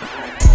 Bye.